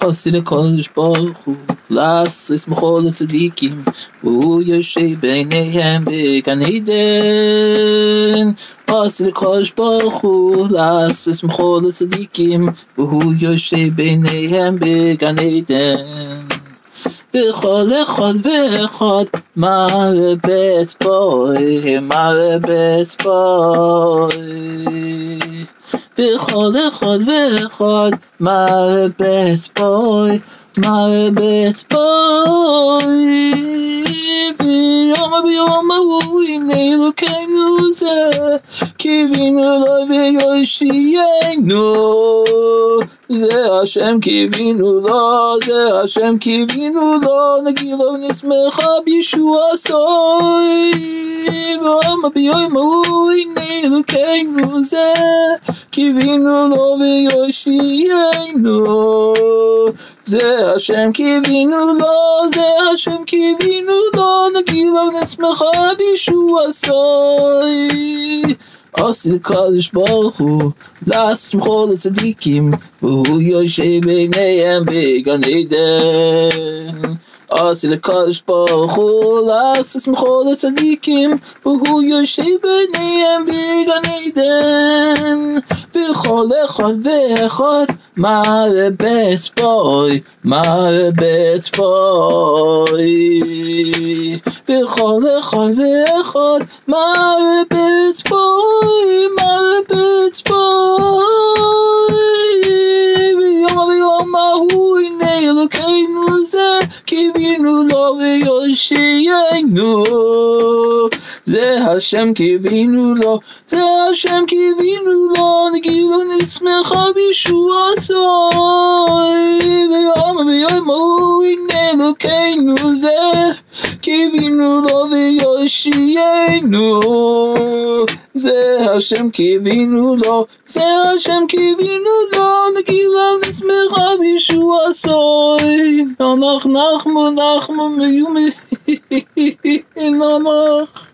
עשי לקדוש ברוך הוא לעשות שמחות לצדיקים והוא יושב ביניהם בגן עדן עשי לקדוש ברוך הוא לעשות שמחות לצדיקים והוא יושב ביניהם בגן עדן וכל אחד ואחד מרבה בוי מרבה בוי וכל אחד ואחד מרבה בוי מרבה בוי ויום ביום ההוא הנה אלוקינו זה קיווינו לו ויושיענו זה השם קיווינו לו זה השם קיווינו לו נגיד לו נשמחה בישועתו ויום ביום ההוא הנה אלוקינו זה קיווינו לו ויושיענו זה השם קיווינו לו זה השם קיווינו לו נגיד לו נשמחה בישועתו עשי לקדוש ברוך הוא לעשות שמחות לצדיקים והוא יושב ביניהם בגן עדן עשי לקדוש ברוך הוא לעשות שמחות לצדיקים והוא יושב ביניהם בגן עדן וכל אחד ואחד מרבה בוי מרבה בוי וכל אחד ואחד מרבה בוי מרבה זה קיווינו לו ויושיענו זה השם קיווינו לו זה השם קיווינו לו נגיד לו נשמחה בישועתו ויום ביום ההוא הנה אלוקינו זה קיווינו לו ויושיענו זה השם קיווינו לו זה השם קיווינו לו נגיד לו נשמחה בישועתו נח נחמו נחמו מיומי נח